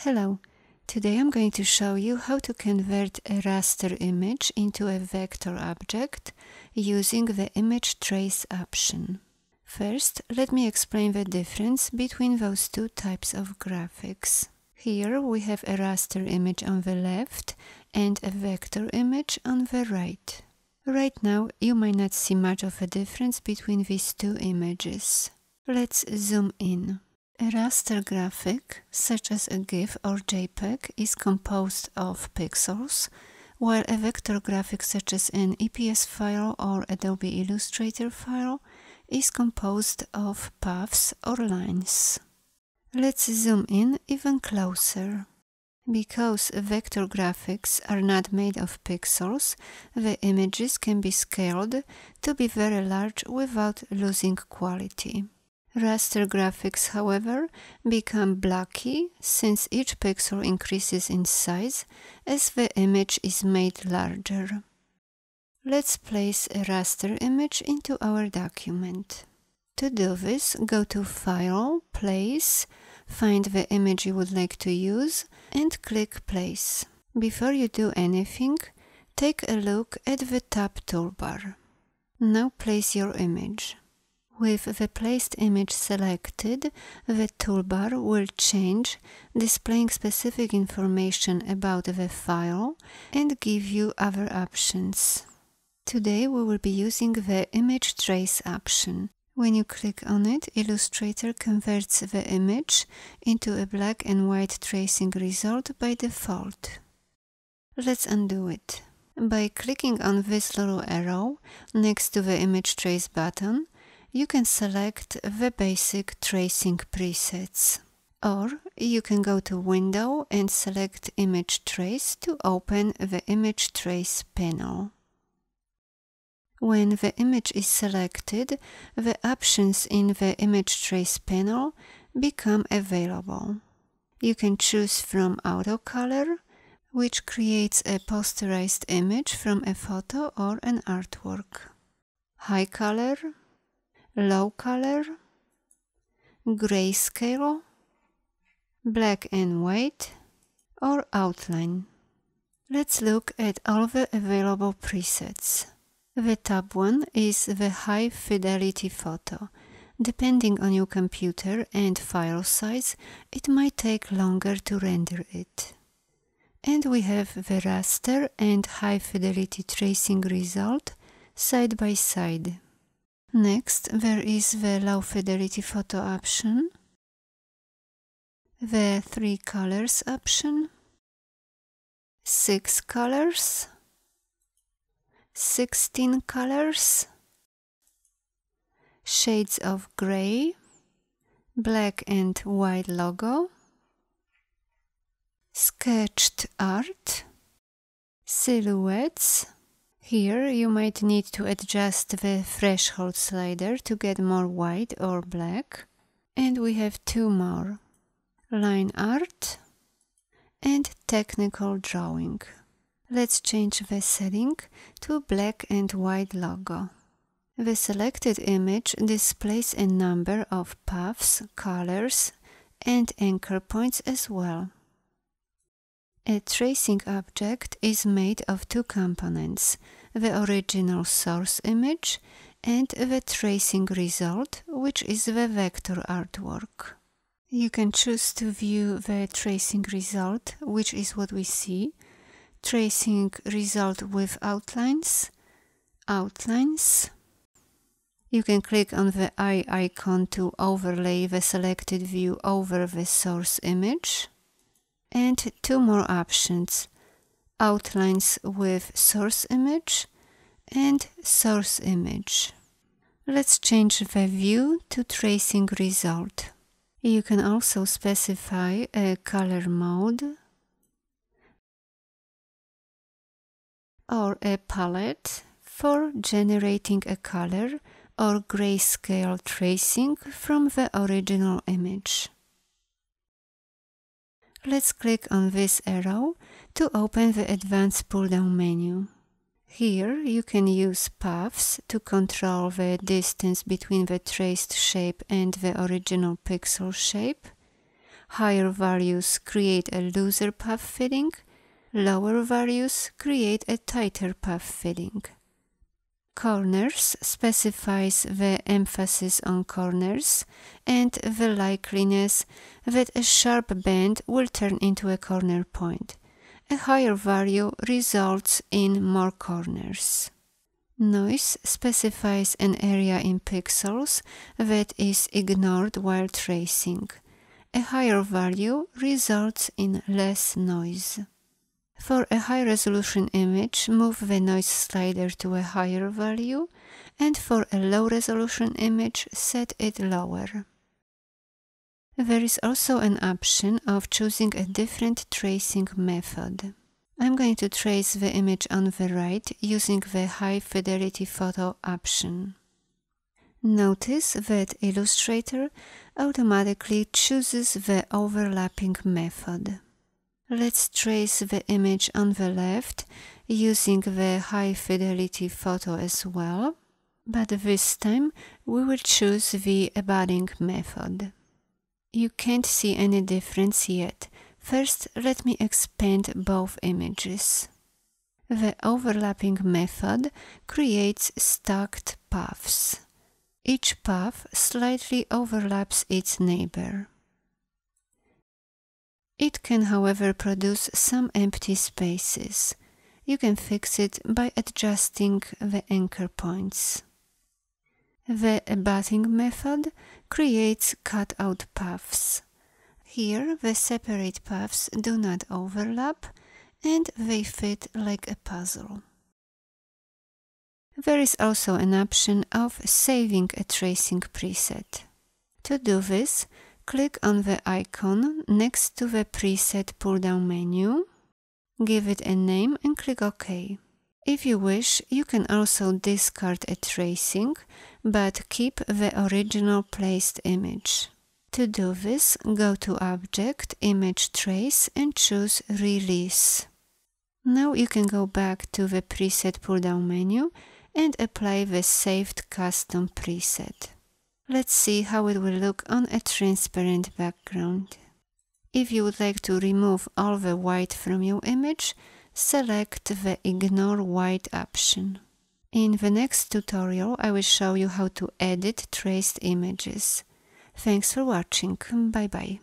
Hello, today I'm going to show you how to convert a raster image into a vector object using the image trace option. First, let me explain the difference between those two types of graphics. Here we have a raster image on the left and a vector image on the right. Right now you might not see much of a difference between these two images. Let's zoom in. A raster graphic, such as a GIF or JPEG, is composed of pixels, while a vector graphic such as an EPS file or Adobe Illustrator file is composed of paths or lines. Let's zoom in even closer. Because vector graphics are not made of pixels, the images can be scaled to be very large without losing quality. Raster graphics, however, become blocky since each pixel increases in size as the image is made larger. Let's place a raster image into our document. To do this, go to File, Place, find the image you would like to use and click Place. Before you do anything, take a look at the top toolbar. Now place your image. With the placed image selected, the toolbar will change, displaying specific information about the file and give you other options. Today we will be using the image trace option. When you click on it, Illustrator converts the image into a black and white tracing result by default. Let's undo it. By clicking on this little arrow next to the image trace button, you can select the basic tracing presets. Or you can go to Window and select Image Trace to open the Image Trace panel. When the image is selected, the options in the Image Trace panel become available. You can choose from Auto Color, which creates a posterized image from a photo or an artwork. High Color, low color, grayscale, black and white, or outline. Let's look at all the available presets. The top one is the high fidelity photo. Depending on your computer and file size, it might take longer to render it. And we have the raster and high fidelity tracing result side by side. Next, there is the low fidelity photo option, the three colors option, six colors, 16 colors, shades of gray, black and white logo, sketched art, silhouettes, here you might need to adjust the threshold slider to get more white or black. And we have two more. Line art and technical drawing. Let's change the setting to black and white logo. The selected image displays a number of paths, colors and anchor points as well. A tracing object is made of two components, the original source image and the tracing result, which is the vector artwork. You can choose to view the tracing result, which is what we see, tracing result with outlines, outlines. You can click on the eye icon to overlay the selected view over the source image and two more options outlines with source image and source image. Let's change the view to tracing result. You can also specify a color mode or a palette for generating a color or grayscale tracing from the original image. Let's click on this arrow to open the Advanced pull-down menu. Here you can use paths to control the distance between the traced shape and the original pixel shape, Higher values create a looser path fitting, lower values create a tighter path fitting. Corners specifies the emphasis on corners and the likeliness that a sharp bend will turn into a corner point. A higher value results in more corners. Noise specifies an area in pixels that is ignored while tracing. A higher value results in less noise. For a high resolution image, move the noise slider to a higher value, and for a low resolution image, set it lower. There is also an option of choosing a different tracing method. I'm going to trace the image on the right using the high fidelity photo option. Notice that Illustrator automatically chooses the overlapping method. Let's trace the image on the left using the high fidelity photo as well, but this time we will choose the abutting method. You can't see any difference yet. First, let me expand both images. The overlapping method creates stacked paths. Each path slightly overlaps its neighbor. It can however produce some empty spaces. You can fix it by adjusting the anchor points. The abutting method creates cutout paths. Here the separate paths do not overlap and they fit like a puzzle. There is also an option of saving a tracing preset. To do this, Click on the icon next to the preset pull-down menu, give it a name and click OK. If you wish, you can also discard a tracing, but keep the original placed image. To do this, go to Object, Image Trace and choose Release. Now you can go back to the preset pull-down menu and apply the saved custom preset. Let's see how it will look on a transparent background. If you would like to remove all the white from your image, select the Ignore White option. In the next tutorial, I will show you how to edit traced images. Thanks for watching. Bye bye.